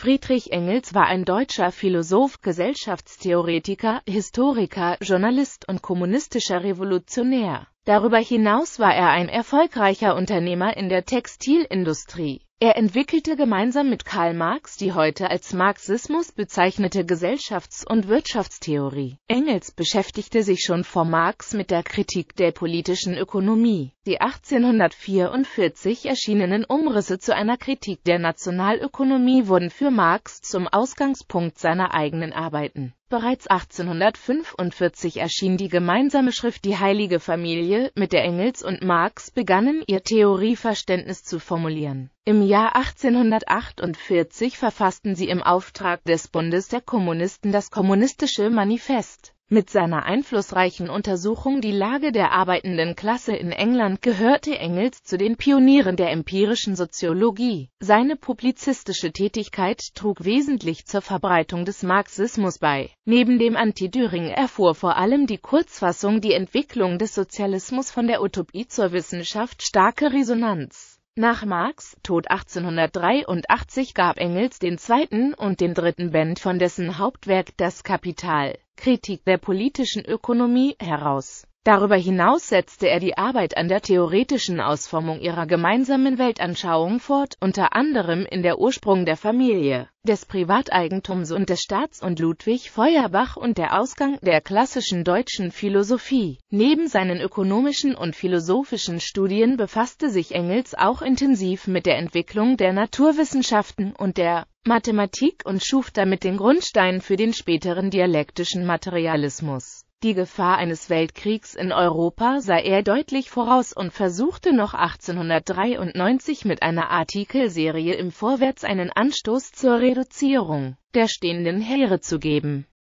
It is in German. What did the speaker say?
Friedrich Engels war ein deutscher Philosoph, Gesellschaftstheoretiker, Historiker, Journalist und kommunistischer Revolutionär. Darüber hinaus war er ein erfolgreicher Unternehmer in der Textilindustrie. Er entwickelte gemeinsam mit Karl Marx die heute als Marxismus bezeichnete Gesellschafts und Wirtschaftstheorie. Engels beschäftigte sich schon vor Marx mit der Kritik der politischen Ökonomie. Die 1844 erschienenen Umrisse zu einer Kritik der Nationalökonomie wurden für Marx zum Ausgangspunkt seiner eigenen Arbeiten. Bereits 1845 erschien die gemeinsame Schrift Die Heilige Familie, mit der Engels und Marx begannen ihr Theorieverständnis zu formulieren. Im Jahr 1848 verfassten sie im Auftrag des Bundes der Kommunisten das Kommunistische Manifest mit seiner einflussreichen Untersuchung Die Lage der arbeitenden Klasse in England gehörte Engels zu den Pionieren der empirischen Soziologie. Seine publizistische Tätigkeit trug wesentlich zur Verbreitung des Marxismus bei. Neben dem Anti-Düring erfuhr vor allem die Kurzfassung Die Entwicklung des Sozialismus von der Utopie zur Wissenschaft starke Resonanz. Nach Marx Tod 1883 gab Engels den zweiten und den dritten Band von dessen Hauptwerk Das Kapital Kritik der politischen Ökonomie heraus. Darüber hinaus setzte er die Arbeit an der theoretischen Ausformung ihrer gemeinsamen Weltanschauung fort, unter anderem in Der Ursprung der Familie, des Privateigentums und des Staats und Ludwig Feuerbach und der Ausgang der klassischen deutschen Philosophie. Neben seinen ökonomischen und philosophischen Studien befasste sich Engels auch intensiv mit der Entwicklung der Naturwissenschaften und der Mathematik und schuf damit den Grundstein für den späteren dialektischen Materialismus. Die Gefahr eines Weltkriegs in Europa sah er deutlich voraus und versuchte noch 1893 mit einer Artikelserie im Vorwärts einen Anstoß zur Reduzierung der stehenden Heere zu geben